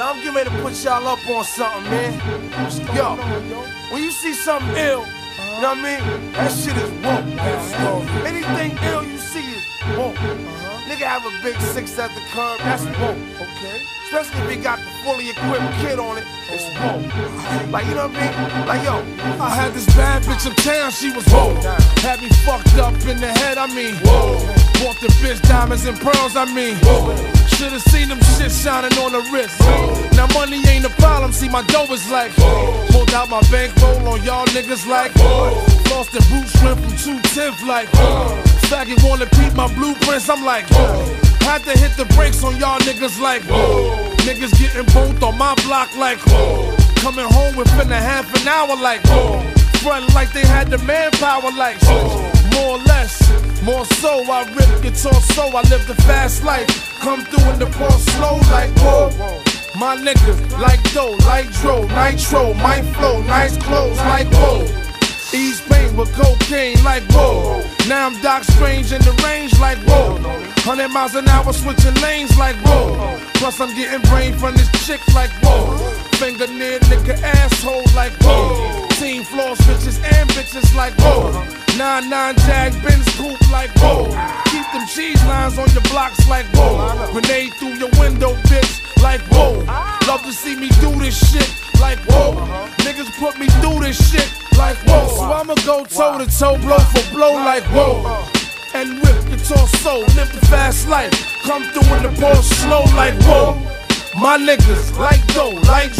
I'm getting ready to put y'all up on something, man. Yo, when you see something ill, you know what I mean? That shit is woke. Anything ill you see is woke. Nigga have a big six at the curb, that's woke. Okay. Especially if he got the fully equipped kid on it, it's woke. Like, you know what I mean? Like, yo, I had this bad bitch uptown, she was whoa. Had me fucked up in the head, I mean, whoa. Bought the bitch diamonds and pearls, I mean, whoa. Should've seen them shit shining on the wrist. Now money ain't a problem, see my dough is like, pulled out my bankroll on y'all niggas like, lost the boot shrimp from 210th like, faggot wanna peep my blueprints, I'm like, had to hit the brakes on y'all niggas like, niggas getting both on my block like, coming home within a half an hour like, front like they had the manpower like, more or less, more so. I rip guitar so I live the fast life. Come through in the ball slow like whoa. My niggas like dough, like dro, nitro, my flow, nice clothes like whoa. Ease pain with cocaine like whoa. Now I'm Doc Strange in the range like whoa. 100 miles an hour switching lanes like whoa. Plus I'm getting brain from this chick like whoa. Finger near nigga asshole like whoa. Team floors bitches and bitches like whoa. Nine nine jag Benz coupe like whoa. Keep them cheese lines on your blocks like whoa. Grenade through your window, bitch, like whoa. Love to see me do this shit like whoa. Niggas put me through this shit like whoa. So I'ma go toe to toe, blow for blow like whoa. And rip the torso, live the fast life. Come through in the ball slow like whoa. My niggas like dough, like